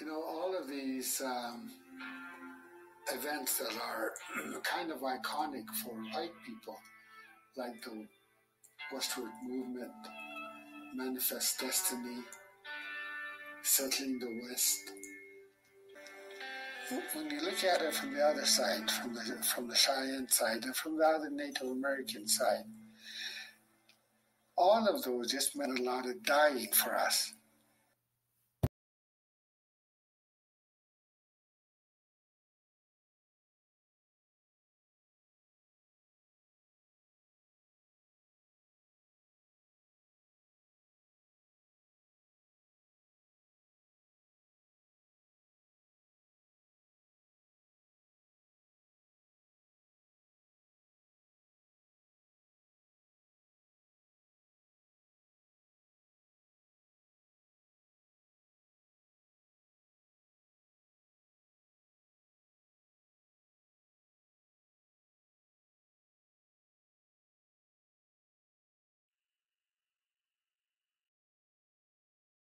You know, all of these um, events that are kind of iconic for white people, like the westward movement, manifest destiny, settling the West. When you look at it from the other side, from the from the Cheyenne side, and from the other Native American side, all of those just meant a lot of dying for us